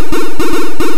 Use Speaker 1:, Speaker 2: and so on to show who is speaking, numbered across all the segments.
Speaker 1: Thank you.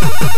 Speaker 1: you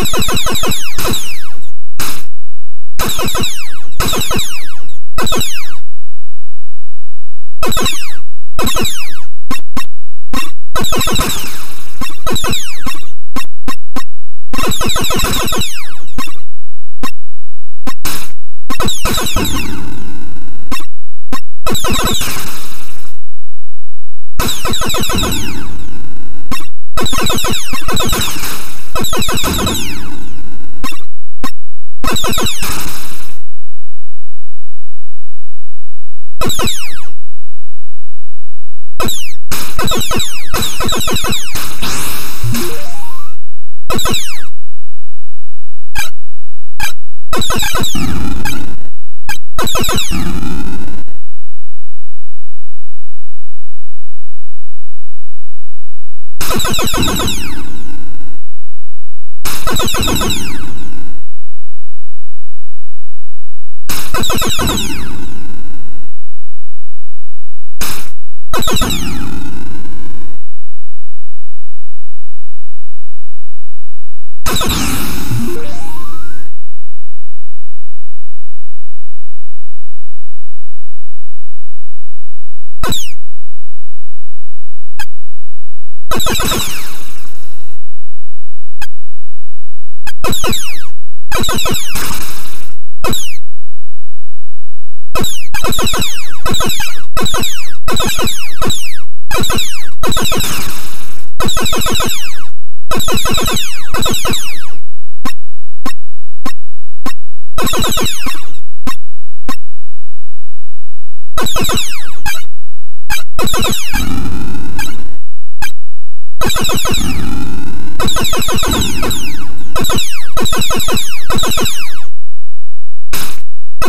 Speaker 1: you you you you you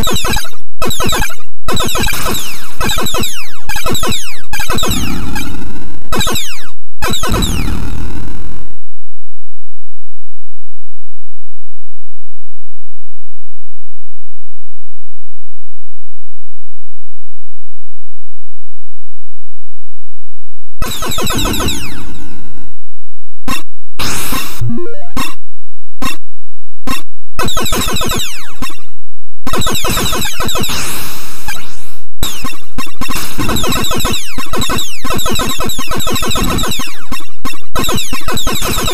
Speaker 1: you you